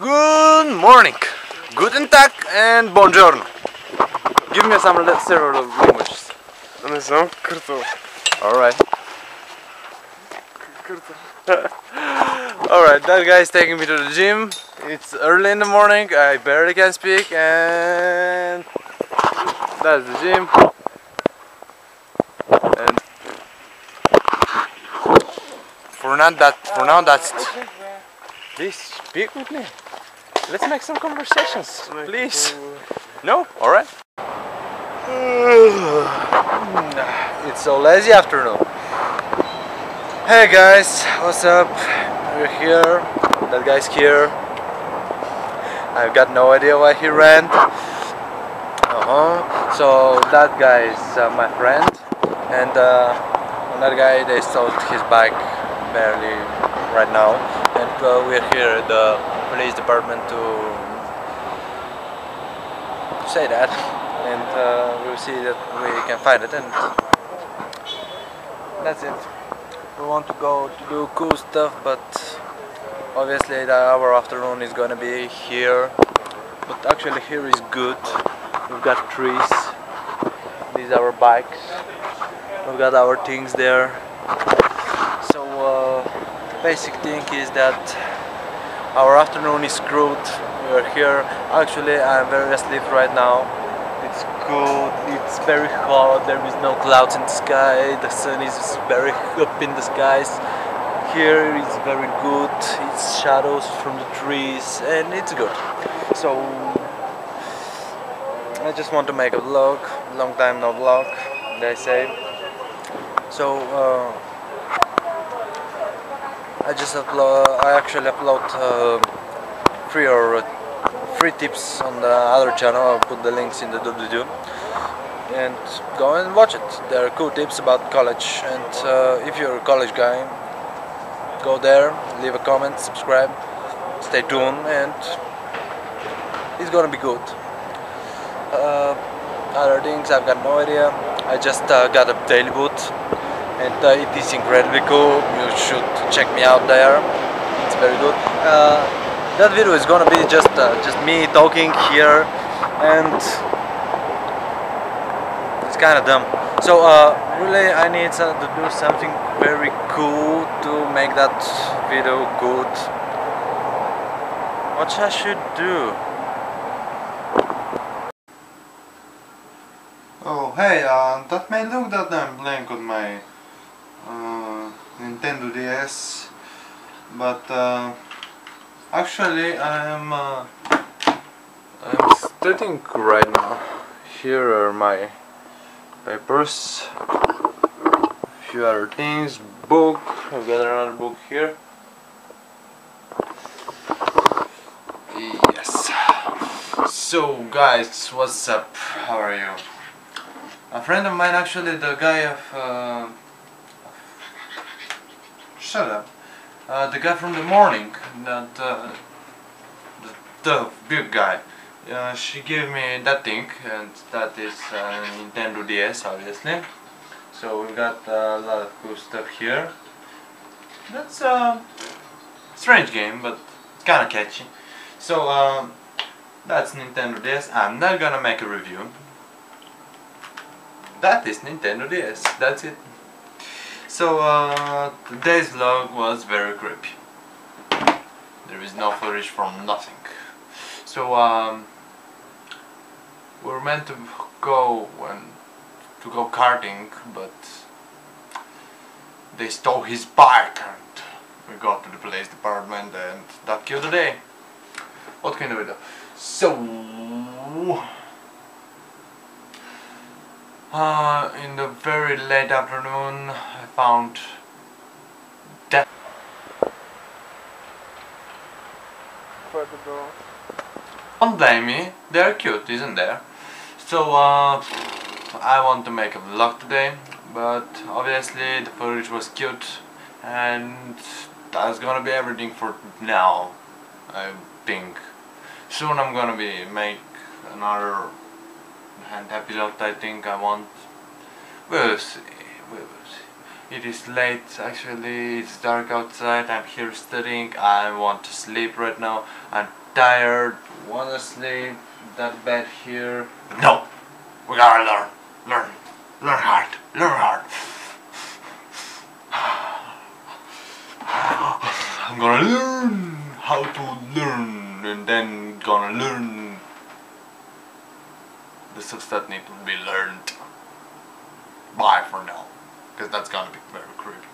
Good morning, guten tag and buongiorno. Give me some le- several languages. Не знам къртал. Alright. Alright, that guy is taking me to the gym. It's early in the morning, I barely can speak, and that's the gym. And for now, that for now that's. it. Please speak with me. Let's make some conversations, please. No, all right. It's so lazy afternoon. Hey guys, what's up? We're here. That guy's here. I've got no idea why he ran. Uh huh. So that guy is uh, my friend, and uh, that guy they stole his bike barely right now, uh, we're here at the police department to say that, and uh, we'll see that we can find it, and that's it. We want to go to do cool stuff, but obviously the, our afternoon is gonna be here. But actually here is good. We've got trees. These are our bikes. We've got our things there. Basic thing is that our afternoon is good. We're here. Actually, I'm very asleep right now. It's good. It's very hot. There is no clouds in the sky. The sun is very up in the skies. Here is very good. It's shadows from the trees, and it's good. So I just want to make a vlog. Long time no vlog, they say. So. Uh, I just upload. I actually upload uh, free or uh, free tips on the other channel. I'll put the links in the doobly-doo and go and watch it. There are cool tips about college, and uh, if you're a college guy, go there, leave a comment, subscribe, stay tuned, and it's gonna be good. Uh, other things I've got no idea. I just uh, got a DailyBooth and uh, it is incredibly cool. You should check me out there. It's very good. Uh, that video is gonna be just uh, just me talking here, and it's kind of dumb. So uh, really, I need to do something very cool to make that video good. What I should do? Oh, hey, uh, that may look that I'm playing on my Nintendo DS, but uh, actually I'm uh, I'm studying right now. Here are my papers, few other things, book. I've got another book here. Yes. So guys, what's up? How are you? A friend of mine, actually, the guy of. Uh, shut up. Uh, the guy from the morning, that. Uh, the, the big guy. Uh, she gave me that thing, and that is uh, Nintendo DS, obviously. So we've got a lot of cool stuff here. That's a strange game, but kind of catchy. So um, that's Nintendo DS. I'm not gonna make a review that is Nintendo DS. That's it. So uh, today's vlog was very creepy. There is no footage from nothing. So um, we were meant to go and to go karting, but they stole his bike and we got to the police department and that killed the day. What can we do? So uh, in the very late afternoon, found death. Don't blame me, they're cute, isn't there? So, uh, I want to make a vlog today, but obviously the footage was cute, and that's gonna be everything for now, I think. Soon I'm gonna be make another hand episode I think I want. We will see. We will see. It is late actually, it's dark outside, I'm here studying, I want to sleep right now, I'm tired, wanna sleep, that bed here. No! We gotta learn, learn, learn hard, learn hard. I'm gonna learn how to learn and then gonna learn the stuff that need to be learned. Bye for now. Because that's gonna be very creepy.